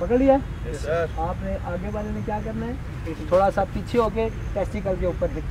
पकड़ लिया? Yes, आपने आगे वाले ने क्या करना है? थोड़ा सा पीछे होके टेस्टिकल के ऊपर हिट